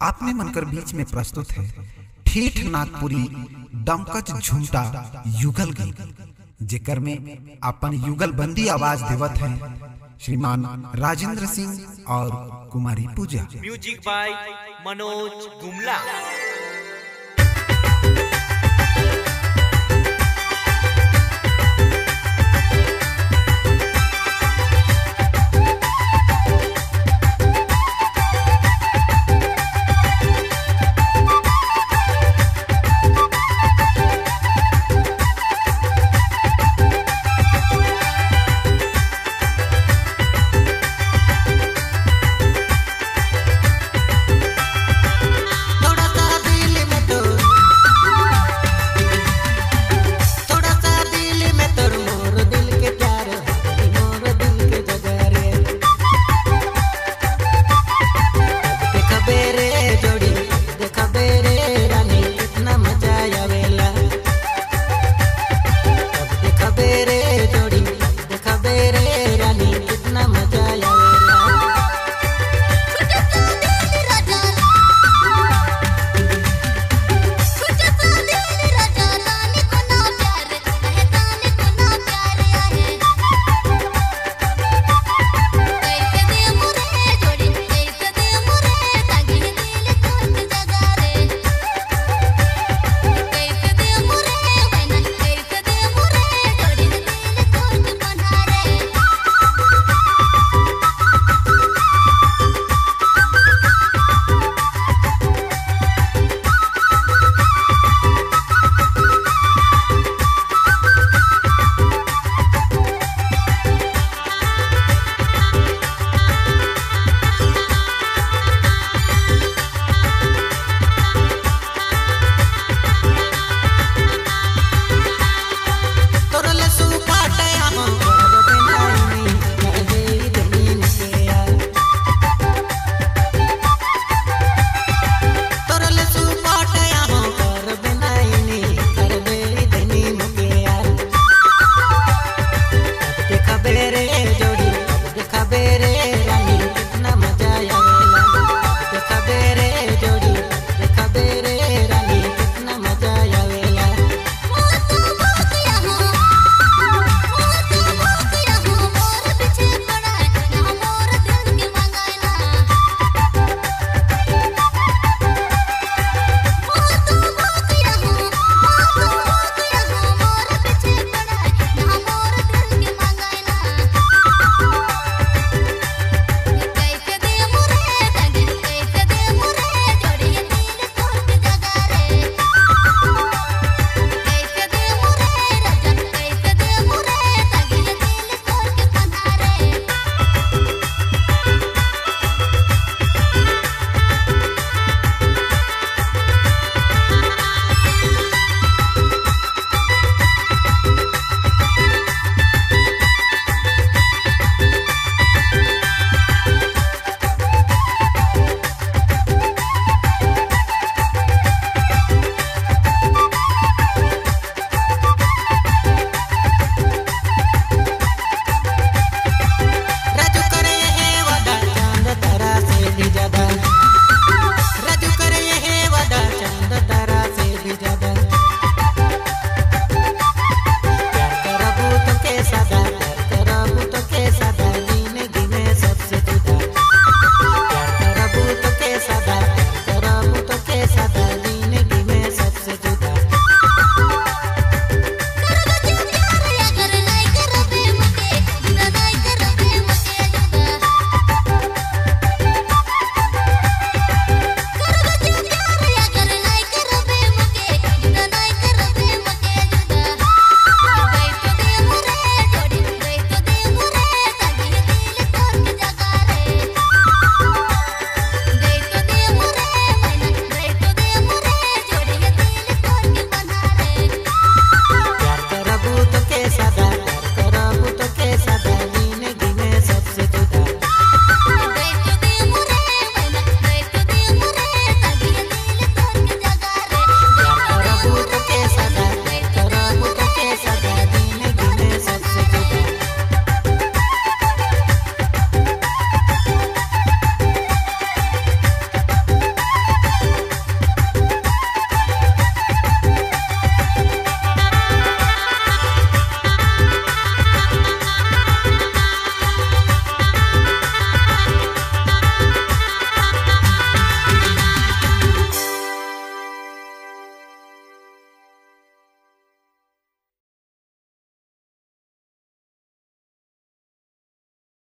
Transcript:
आपने मनकर बीच में प्रस्तुत है ठेठ नागपुरी दमकच झुमटा युगल गीत जेकर में अपन युगल बंदी आवाज़ देवत है, श्रीमान राजेंद्र सिंह और कुमारी पूजा। Music by Manoj Gumla